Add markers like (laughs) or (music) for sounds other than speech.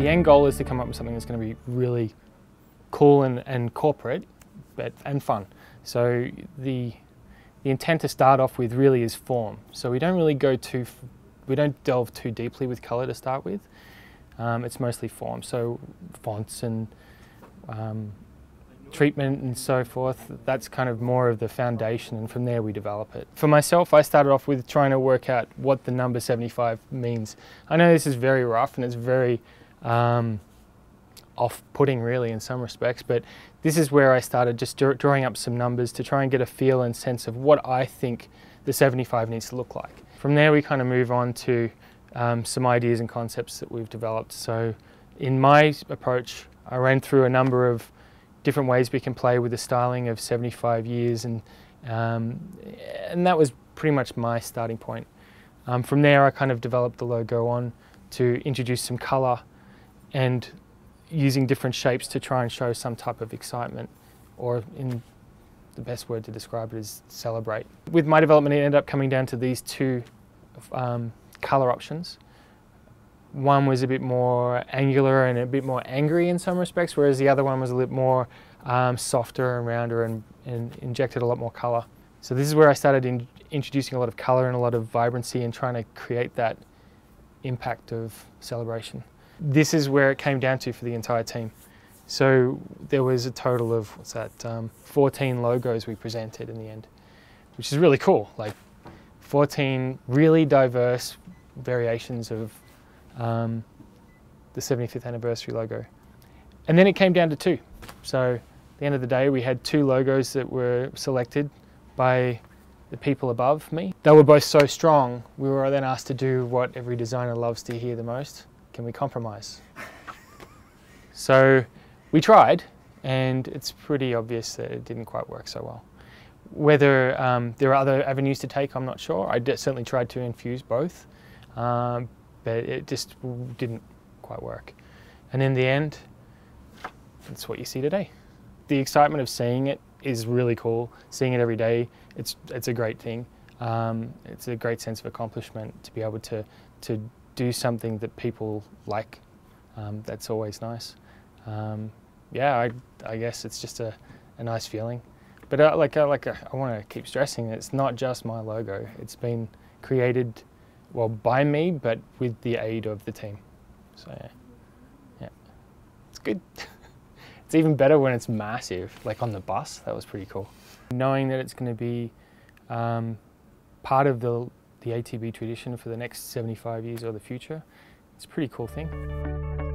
The end goal is to come up with something that's going to be really cool and, and corporate, but and fun. So the the intent to start off with really is form. So we don't really go too, we don't delve too deeply with color to start with. Um, it's mostly form. So fonts and um, treatment and so forth, that's kind of more of the foundation and from there we develop it. For myself, I started off with trying to work out what the number 75 means. I know this is very rough and it's very um, off-putting really in some respects, but this is where I started just drawing up some numbers to try and get a feel and sense of what I think the 75 needs to look like. From there we kind of move on to um, some ideas and concepts that we've developed. So in my approach, I ran through a number of different ways we can play with the styling of 75 years and, um, and that was pretty much my starting point. Um, from there I kind of developed the logo on to introduce some colour and using different shapes to try and show some type of excitement or in the best word to describe it is celebrate. With my development it ended up coming down to these two um, colour options. One was a bit more angular and a bit more angry in some respects, whereas the other one was a little more um, softer and rounder and, and, injected a lot more colour. So this is where I started in introducing a lot of colour and a lot of vibrancy and trying to create that impact of celebration. This is where it came down to for the entire team. So there was a total of, what's that, um, 14 logos we presented in the end, which is really cool. Like 14 really diverse variations of um, the 75th anniversary logo. And then it came down to two. So at the end of the day, we had two logos that were selected by the people above me. They were both so strong, we were then asked to do what every designer loves to hear the most. Can we compromise? so we tried, and it's pretty obvious that it didn't quite work so well. Whether um, there are other avenues to take, I'm not sure. I certainly tried to infuse both, um, but it just didn't quite work. And in the end, that's what you see today. The excitement of seeing it is really cool. Seeing it every day, it's it's a great thing. Um, it's a great sense of accomplishment to be able to to do something that people like. Um, that's always nice. Um, yeah, I, I guess it's just a, a nice feeling. But uh, like, uh, like uh, I want to keep stressing, it's not just my logo. It's been created, well, by me, but with the aid of the team. So yeah, yeah. it's good. (laughs) it's even better when it's massive, like on the bus. That was pretty cool. Knowing that it's going to be um, part of the the ATB tradition for the next 75 years or the future, it's a pretty cool thing.